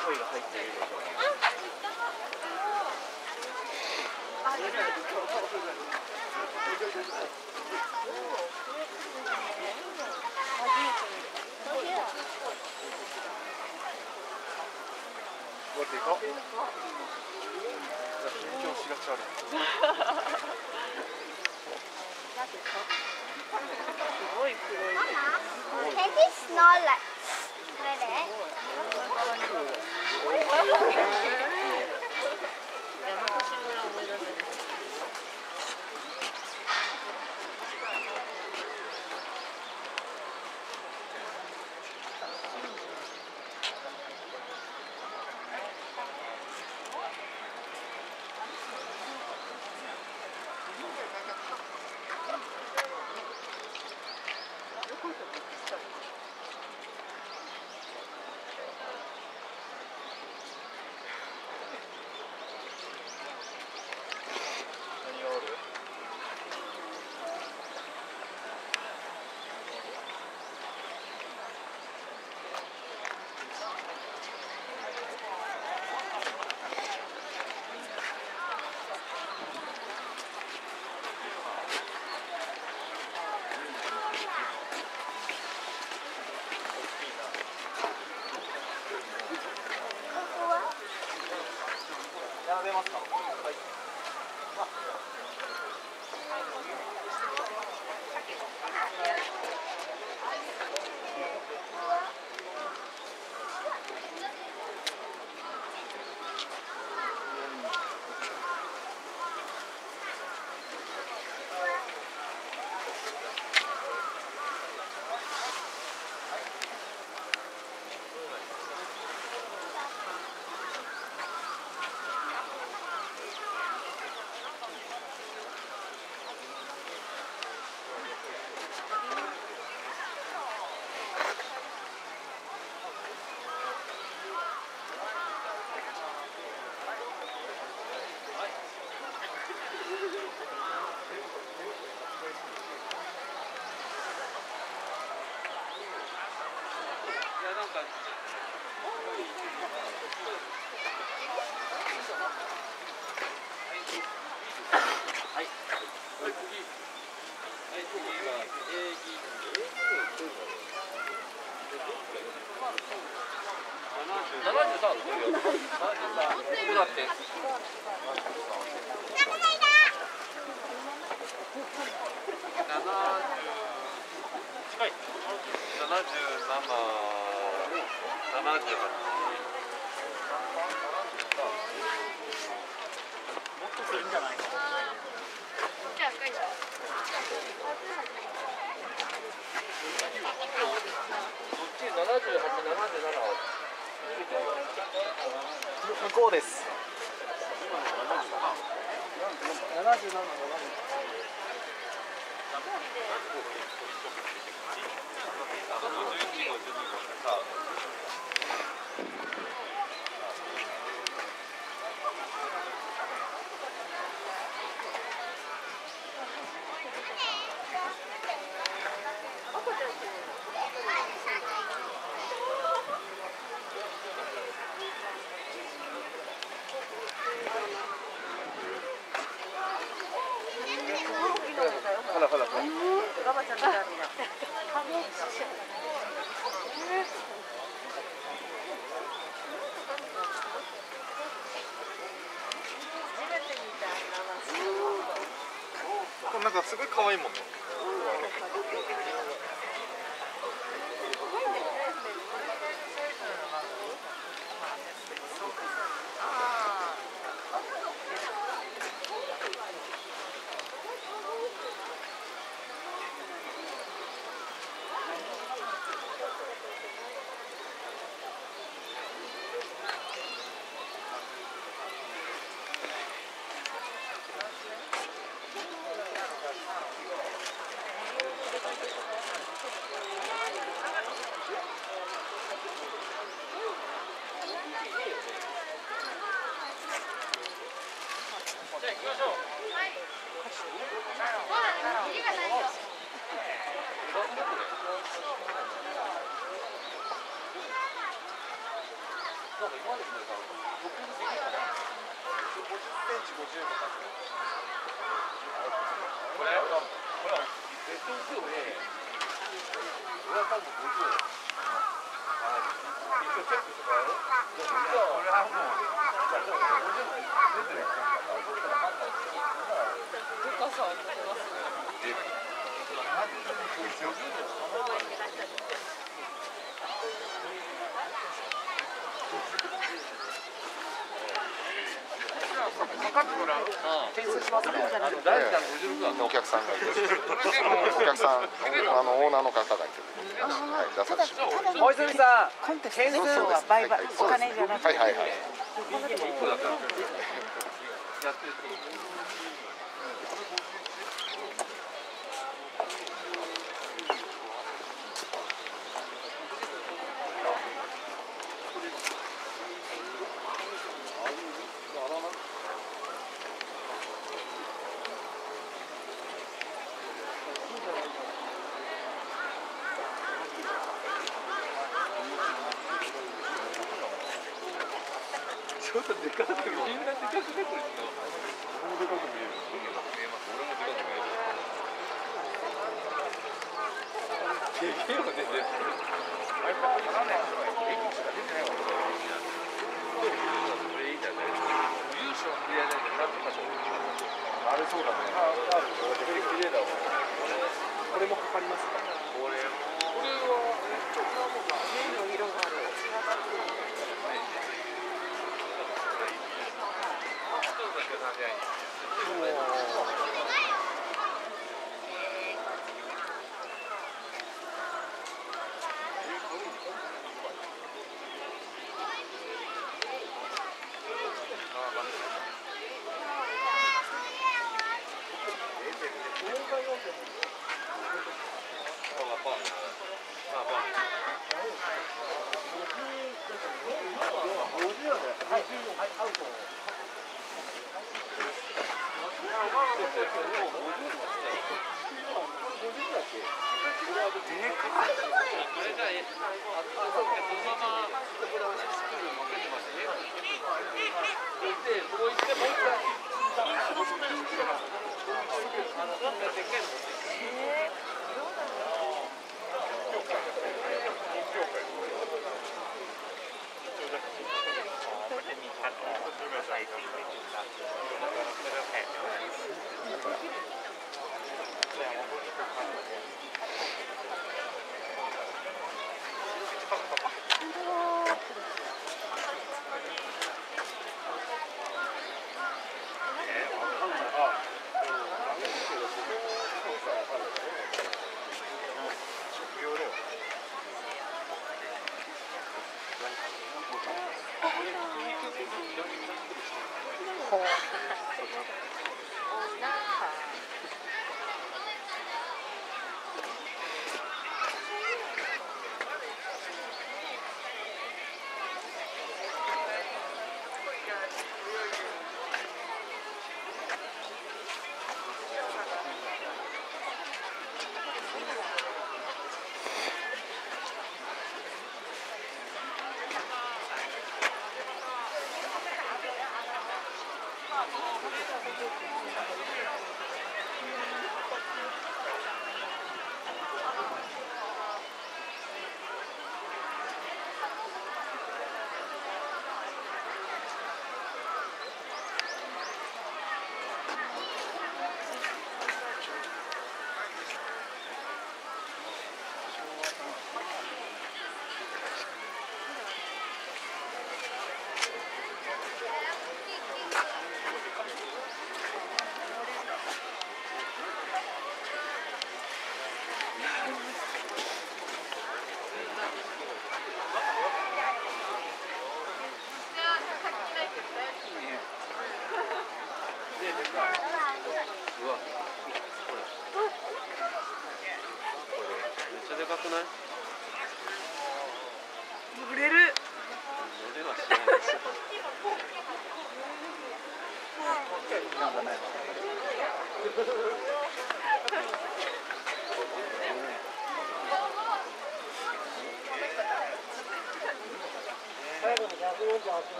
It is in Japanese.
声が入っているので。What call? like... ますかはい向こうです。77なんかすごい可愛いもんね。これ半い。お客さんがいてお客さんあのオーナーの方がいてはい出させて大泉さんコンテスト点数は売買お金じゃなくてはいはいはいちょっとでかくみんなでかくねこれでけえよね